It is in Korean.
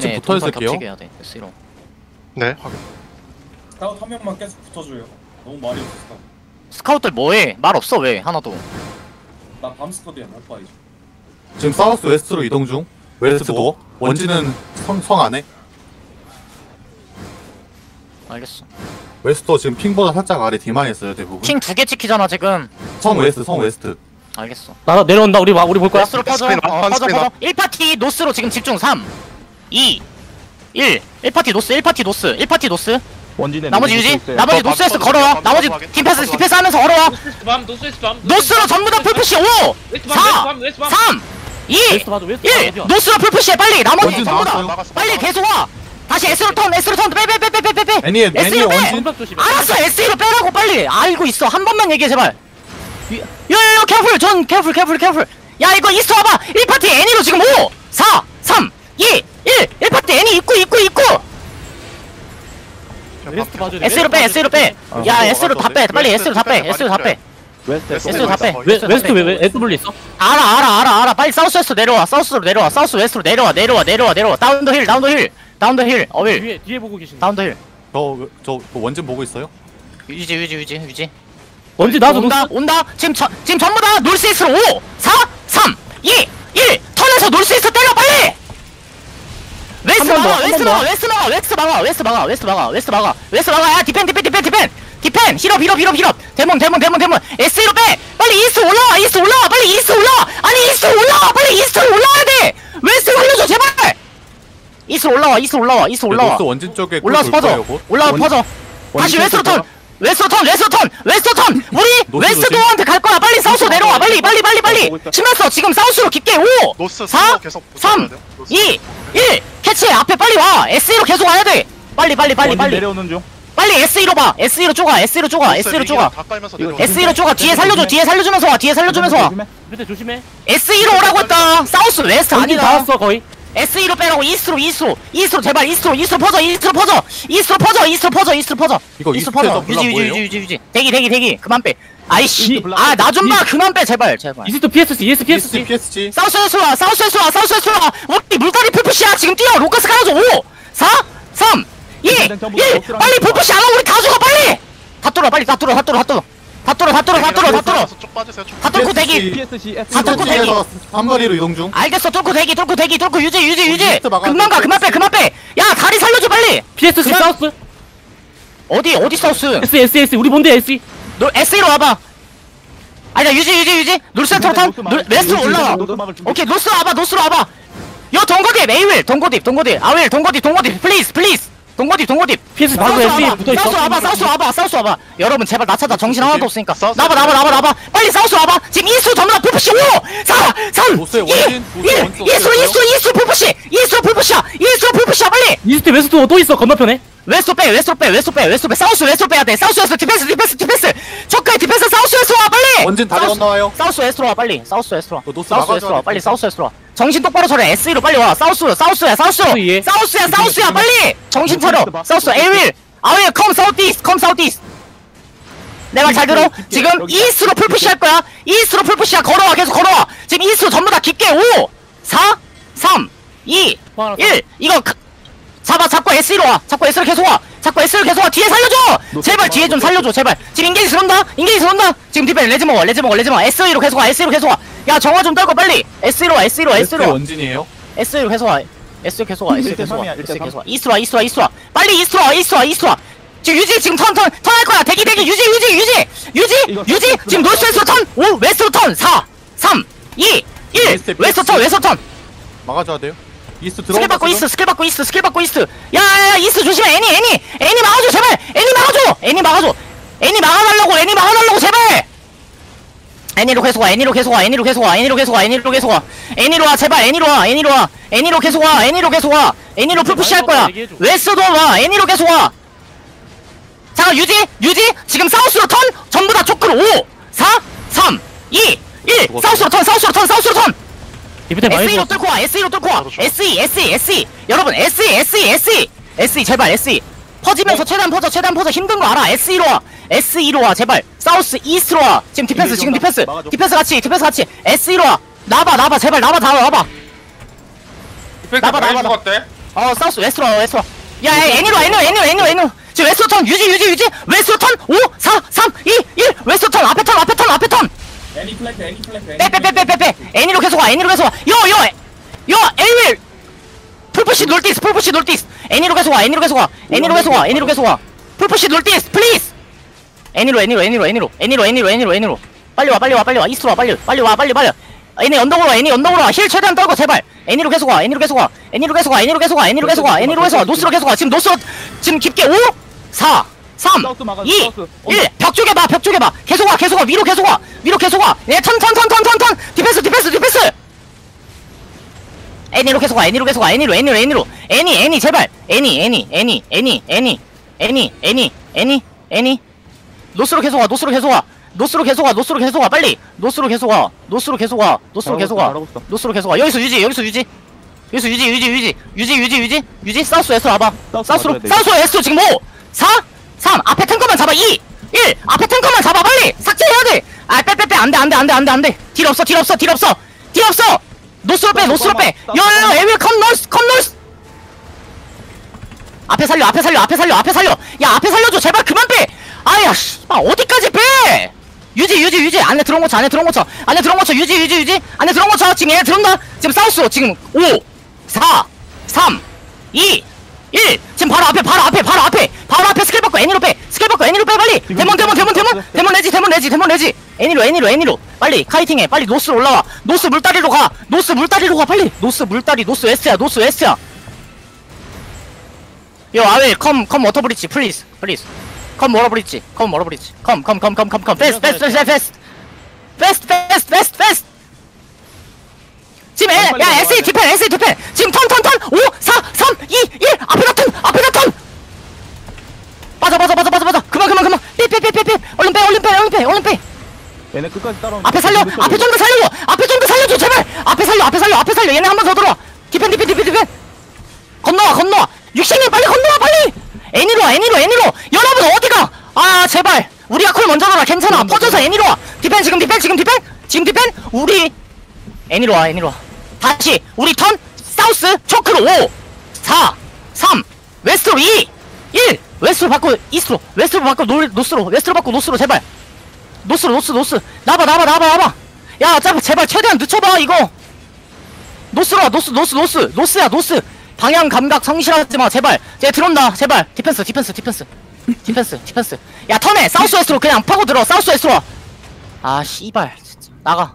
쟤네 붙어 있을게요. 겹치게 해야 돼 S로 네 확인 스카우트 한 명만 계속 붙어줘요. 너무 말이 없어 스카우트. 스카웃들 뭐해 말 없어 왜 하나도 나 bomb squad야 못 봐 이제. 지금 South West로 이동 중. West Door. 원진은 성, 성 안에. 알겠어 West Door 지금 ping보다 살짝 아래 뒤만 있어요 대부분. ping 두 개 찍히잖아 지금 성 West 성 West. 알겠어 나 내려온다 우리 와 우리 볼 거야 West로 퍼져 spinner, 어, 한 퍼져 spinner. 퍼져 1파티 North로 지금 집중 3 2 1 1파티 노스 1파티 노스 1파티 노스. 원진에 나머지 유지? 나머지 더 노스에서 더 걸어와. 더 나머지 팀패스 더 팀패스 하면서 걸어와. 노스웨스트 밤 노스웨스트 밤 노스로 전부 다 풀푸시. 5 웨스트 밤4 웨스트 밤. 3 2 웨스트 봐줘 웨스트 1 봐줘 노스로 풀푸시해. 빨리. 나머지 원진 전부 다. 나왔어요. 빨리. 계속 와. 다시 S로 턴 S로 턴. 빼빼빼빼빼빼 애니 애니 S로 빼. 원진. 손박 조심해. 알았어. S로 빼라고 빨리. 알고 있어. 한 번만 얘기해 제발. 야야야 캐풀 전 캐풀 캐풀 캐풀 야 이거 이스트 와봐. 1파티 애니로 지금 5 4 3 2 1 1파티 애니 입구 입구 입구 웨스트 봐줘 S로 빼 S로 빼 야 S로 다빼. 빨리 S로 다빼. S로 다빼. 웨스트 S로 다 빼. 웨- 웨스트 왜왜 에스블리 있어? 알아 알아 알아 알아. 빨리 사우스 웨스트 내려와. 사우스로 내려와. 사우스 웨스트로 내려와 내려와 내려와 내려와. 다운 더 힐 다운 더 힐 다운 더 힐 어윌 뒤에 뒤에 보고 계신다 다운 더 힐 저저 원진 보고 있어요. 유지 유지 유지 유지. 원진 나도 온다 온다. 지금 저, 지금 전부 다 North East로 5 4 3 2 1 턴에서 North East 때려 빨리 West 한번 더, 막아 한 West 번 막아 더. West 막아 West 막아 West 막아 West 막아 West 막아 West 막아. 야 defend defend defend defend. defend heal up heal up heal up heal up. demon demon demon demon S로 빼. 빨리 East 올라와 East 올라와 빨리 East 올라와. 아니 East 올라와 빨리 East 올라와야 돼. West 살려줘 제발. East 올라와 East 올라와 East 올라와. North 원진 쪽에 올라와서 퍼져. 곧. 올라와 원- 퍼져. 다시 웨스트로 턴. 웨스트로 턴 웨스트로 턴 웨스트로 턴. 우리 노스 웨스트 조심. 도어한테 갈 거야. 빨리 South로 내려와. 빨리 빨리 빨리 빨리. 치면서 지금 South로 깊게. 5 North 4 spinner 계속 3 붙여줘야 돼요. 노스. 2 1 캐치 앞에 빨리 와! SE로 계속 와야 돼! 빨리 빨리 빨리 빨리. 내려오는 중. 빨리 SE로 봐! SE로 쪼가 SE로 쪼가 SE로 쪼가. 다 깔면서 이거 내려와 SE로 쪼가 뒤에 살려줘 뒤에 살려주면서 와 뒤에 살려주면서 와. 조심해. 밑에 조심해. SE로 오라고 했다. South West 원진 다 아니다. 왔어 거의. SE로 빼라고 이스트로 이스트로. 이스트로 제발 이스트로 이스트로 퍼져. 이스트로 퍼져 이스트로 퍼져 이스트로 퍼져. 이스트로 퍼져 이스트에서 퍼져. 유지 유지? 유지 유지 유지. 대기 대기 대기. 그만 빼 아이씨 이- 아나 좀 봐. 이- 그만 빼 제발. 제발 이스트 PSC ES PSG PSC PSG. 사우스에서 와 사우스에서 와 사우스에서 와. 우리 물다리 풀푸시야. 지금 뛰어. 로커스 깔아줘. 5 4 3 2 1 빨리 풀푸시 안 하고 우리 다 죽어 빨리. 다 뚫어 빨리 다 뚫어 다 뚫어 다 뚫어. 다 뚫어 다 뚫어 다 뚫어 다 뚫어. 쭉 빠지세요 쭉 다 뚫고 대기. PSC 다 뚫고 대기. 삼거리로 이동 중. 알겠어. 뚫고 대기 뚫고 대기 뚫고 유지 유지 유지. 리스트 막아야 금방 가 돼. 그만 빼 그만 빼야 다리 살려줘 빨리. PSC 그만- 사우스? 어디 어디 사우스? S S S 우리 본대 S 노 SE로 와봐. 아니다 유지 유지 유지. 놀센터로 턴 놀- 웨스트로 올라와. 오케이 노스로 와봐 노스로 와봐. 요 동고딥 에이윌 동고딥 동고딥. 아윌 동고딥 동고딥. 플리즈 플리즈. 동고딥 동고딥. PSC 바로 사우스 S 와봐. 붙어 있어. 사우스 와봐 사우스 와봐 사우스 와봐. 여러분 제발 나 찾아. 정신 하나도 없으니까. 나봐 나봐 나봐 나봐. 빨리 사우스 와봐. 지금 이수 전부 다. 풀푸시. 5 4 3 노스에 2 원진, 노스에 1 원진 이수? 이수 이수 풀푸시. 이수 풀푸시야. 이수 풀푸시야. 빨리. 이스트 웨스트 또 있어 건너편에 West 빼 West 빼 West 빼 West 빼. South West 빼야 돼. South West 디펜스 디펜스 디펜스. choke의 디펜스 South West 와 빨리. 원진 다리 사우스- 건너와요. 사우스 웨스트로 와 빨리. 사우스 웨스트로 와. 어, 노스 사우스 막아줘야 웨스트로 와 돼, 빨리. 사우스 웨스트로 와. 정신 똑바로 차려. SE로 빨리 와. 사우스 사우스야 사우스. 예. 사우스야 사우스야 빨리. 정신 차려. South I will. I will come South East come South East. 내말잘 들어? 지금 이스트로 풀푸시 할 거야? 이스트로 풀푸시야 걸어와 계속 걸어와. 지금 East로 전부 다 깊게. 5 4 3 2 1 이거 그- 잡아 잡고 S로 와. 잡고 S로 계속 와. 잡고 S로 계속 와. 뒤에 살려줘! 제발 뒤에 좀 살려줘 제발. 지금 engage 들어온다? engage 들어온다? 지금 디펜 레즈 먹어 레즈 먹어 레즈 먹어. SE로 계속 와 SE로 계속 와야 정화 좀 떨고 빨리. S로 와 S로 와 S로 와. 원진이에요. S로 계속 와. S 계속 와 S 일대 계속 와. 삼이야, S 일대 계속 와. East 와 East 와 East 와. 빨리 East 와 East 와 East 와. 지금 유지 지금 턴 턴 턴 할 거야. 대기 대기. 유지 유지 유지. 유지 유지. 지금 North West 턴 5 West 턴 4 3 2 1 웨스트 웨스트 턴 웨스트 턴. 막아줘야 돼요. 이스트 들어. 스킬 받고 이스트 스킬 받고 이스트 스킬 받고 이스트. 야야야 이스트 조심해. 애니 애니 애니 막아줘 제발. 애니 막아줘. 애니 막아줘. 애니 막아달라고 애니 막아달라고 제발. 애니로 계속 와 애니로 계속 와 애니로 계속 와 애니로 계속 와 애니로 계속 와. 애니로 와 제발. 애니로 와 애니로 와. 애니로 계속 와 애니로 계속 와. 애니로 풀푸시 할 거야. 웨스도 와 애니로 계속 와. 잠깐 유지 유지. 지금 South로 턴 전부 다 choke로. 5 4 3 2 1 South로 턴 South로 턴 South로 턴 이프테 많이 SE로 뚫고 와 SE로 뚫고 와. 좋아. SE SE SE 여러분 SE SE SE SE 제발 SE 퍼지면서 최대한 퍼져 최대한 퍼져. 힘든 거 알아? SE로 와. SE로 와 제발. South East로 와. 지금 디펜스 지금 디펜스. 막아줘. 디펜스 같이 디펜스 같이. SE로 와. 나봐 나봐 제발. 나봐 다 와봐. 디펜스 나봐, 많이 나봐, 죽었대. 어 사우스 웨스트로 와, 웨스트로 와. 야 야, 애니로 애니로 애니로 애니로 애니로 지금 웨스트로 턴 유지 유지 유지. West로 턴 5 4 3 2 1 West로 턴 앞에 턴 앞에 턴 앞에 턴 애니 플래트 애니 플래트 애니 빼빼빼빼빼빼 애니로 계속 와 애니로 계속 와요요요 에이윌 풀푸시 놀디스 풀푸시 놀디스 애니로 계속 와 애니로 계속 와 애니로 계속 와 애니로 계속 와 풀푸시 놀디스 플리즈 애니로 애니로 애니로 애니로 애니로 애니로 애니로 애니로 빨리 와 빨리 와 빨리 와 East로 와 빨리 빨리 와 빨리 빨리 NE 언덕으로 와 NE 언덕으로 와 힐 최대한 떨고 제발 애니로 계속 와 애니로 계속 와 애니로 계속 와 애니로 계속 와 애니로 계속 와 애니로 계속 와 노스로 계속 와 지금 노스로 지금 깊게 5 4 3 2 1 벽 쪽에 봐, 벽 쪽에 봐. 계속 와, 계속 와, 위로 계속 와, 위로 계속 와. 예, 턴, 턴, 턴, 턴, 턴, 턴. 디펜스, 디펜스, 디펜스. 애니로 계속 와, 애니로 계속 와, 애니로, 애니로, 애니로. 애니, 애니, 제발. 애니, 애니, 애니, 애니, 애니, 애니, 애니, 애니, 애니. 노스로 계속 와, 노스로 계속 와. 노스로 계속 와, 노스로 계속 와, 빨리. 노스로 계속 와, 노스로 계속 와, 노스로 계속 와. 노스로 계속 와. 여기서 유지, 여기서 유지. 여기서 유지, 유지, 유지, 유지, 유지, 유지, 유지. 사우스 에스 와봐. 사우스로, 사우스 에스 지금 5, 4, 3 앞에 탱커만 잡아 2 1 앞에 탱커만 잡아 빨리! 삭제해야 돼아 빼빼빼. 안돼 안돼 안돼 안돼 안돼. 딜 없어 딜 없어 딜 없어. 딜 없어! 노스로 빼 노스로 빼. 여여여 에윌 컴 노스 컴 노스! 앞에 살려 앞에 살려 앞에 살려 앞에 살려. 야 앞에 살려줘. 제발 그만 빼! 아야 씨발 어디까지 빼! 유지 유지 유지. 안에 들어온 거 쳐 안에 들어온 거 쳐. 안에 들어온 거 쳐. 유지 유지 유지. 안에 들어온 거 쳐. 지금 얘 들어온다. 지금 South 지금 5 4 3 2 1 지금 바로 앞에 바로 앞에 바로 앞에 스킬 받고 NE로 빼 스킬 받고 빨리 데몬 데몬 데몬 데몬 데몬 레지 데몬 레지 데몬 레지. 애니로 애니로 애니로. 빨리 카이팅해. 빨리 노스로 올라와. 노스 물다리로 가. 노스 물다리로 가 빨리. 노스 물다리 노스 웨스트야 노스 웨스트야. 요 아웰 컴컴 워터 브릿지 플리즈 플리즈. 컴 워터 브릿지 컴 워터 브릿지. 컴컴컴컴컴컴. 페스트 페스트 페스트 페스트 페스트 페스트 페스트 페스트 지금 애, 야 SE 디펜 SE 디펜 지금 턴턴 턴. 5 4 3 2 1 앞에다 턴 앞에다 턴 빠져 빠져 빠져 빠져 빠져 그만 그만 그만 빼빼빼빼빼 얼른 빼 얼른 빼 얘네 끝까지 따라오. 앞에 살려 앞에 좀 더 살려줘. 앞에 좀 더 살려줘 제발. 앞에 살려 앞에 살려 앞에 살려. 얘네 한 번 더 들어와. 디펜 디펜 디펜 디펜. 건너와 건너와. 육신님 빨리 건너와 빨리. NE로 와 NE로 NE로. 여러분 어디가? 아 제발. 우리가 콜 먼저 가라. 괜찮아. 퍼져서 NE로 와. 디펜 지금 디펜 지금 디펜? 지금 디펜? 우리 NE로 와 NE로 와. 다시 우리 턴 사우스 초크로 5 4 3 웨스트로 2 1 웨스트로 바꿔 이스트로. 웨스트로 바꿔 노, 노스로. 웨스트로 바꿔 노스로 제발 노스로 노스 노스. 나봐 나봐 나봐 나봐. 야 제발 제발 최대한 늦춰봐 이거. 노스로 와 노스 노스 노스. 노스야 노스. 방향 감각 상실하지 마 제발. 쟤 들어온다 제발. 디펜스 디펜스 디펜스. 디펜스 디펜스. 야 턴에 사우스 웨스트로 그냥 파고 들어. 사우스 웨스트로 와아 씨발. 진짜. 나가